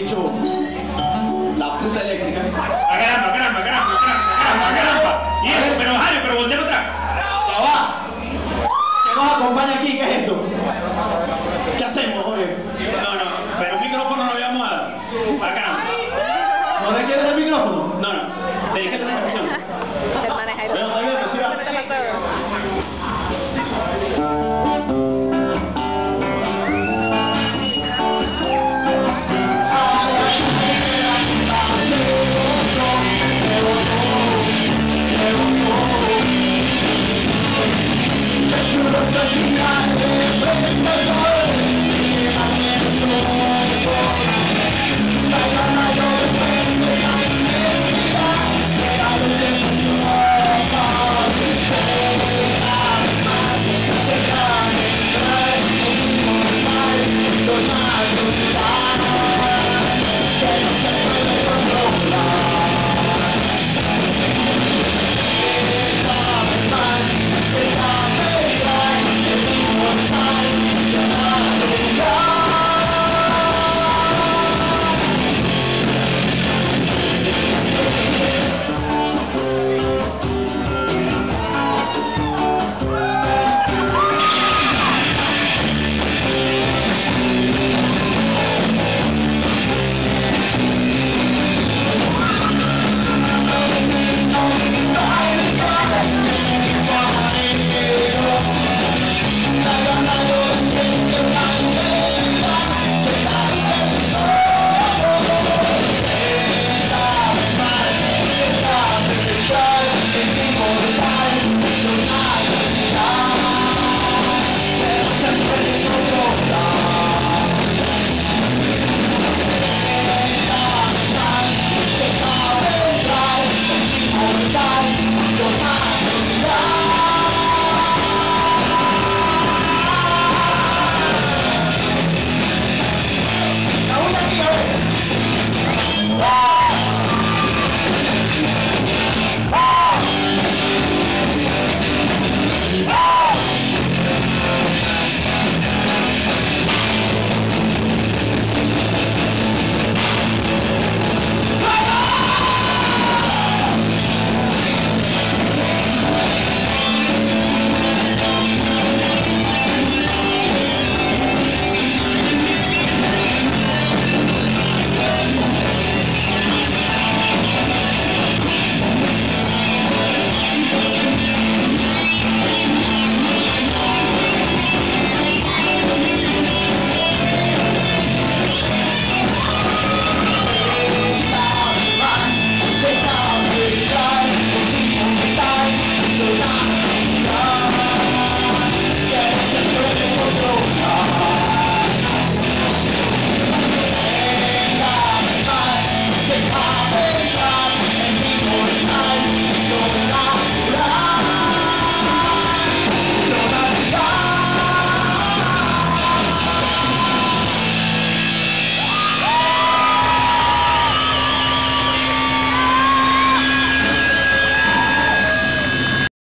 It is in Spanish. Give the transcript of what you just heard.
dicho, la puta eléctrica. ¡A caramba, caramba, caramba, caramba, caramba! Y eso, pero Mario, pero voltea para atrás. ¡Ya va! ¿Qué nos acompaña aquí? ¿Qué es esto? ¿Qué hacemos, Jorge? No, no, pero un micrófono no le vamos a dar. Caramba! ¿No le quieres el micrófono? No, no. Te dije la canción. Bueno, está bien, pero siga.